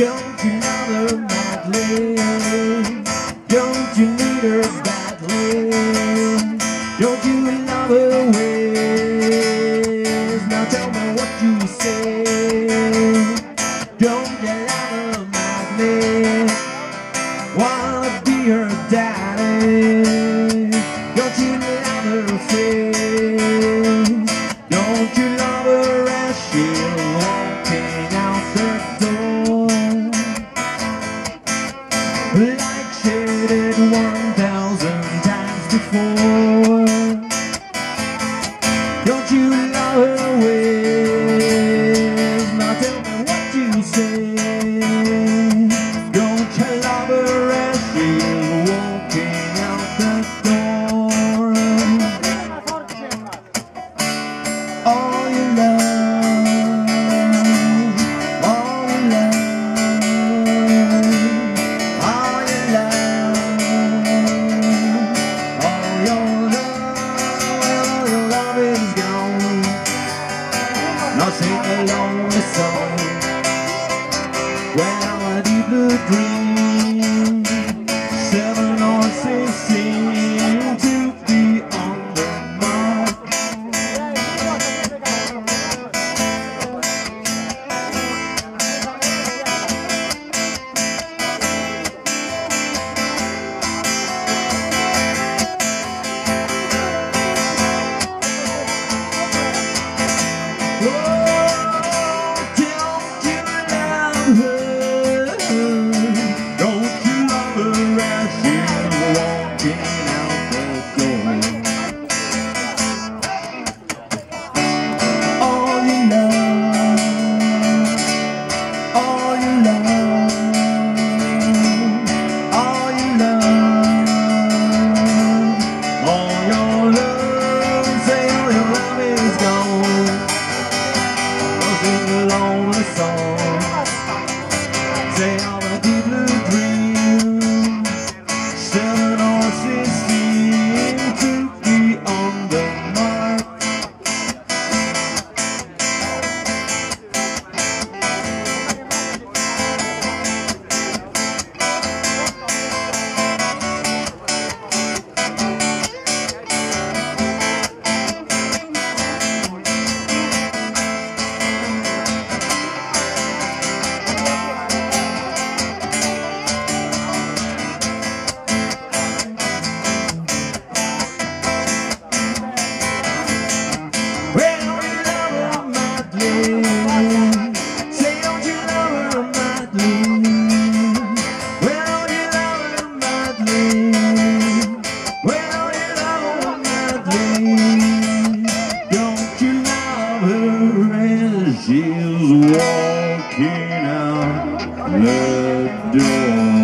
Don't you love her madly? Don't you need her badly? Don't you love her ways? Now tell me what you say. Don't you love her madly? Wanna be her daddy? Don't you love her face? Don't you love her as she like shaded 1,000 times before. Don't you song. When I'm a deep blue dream They are the deep blue dream. Let go.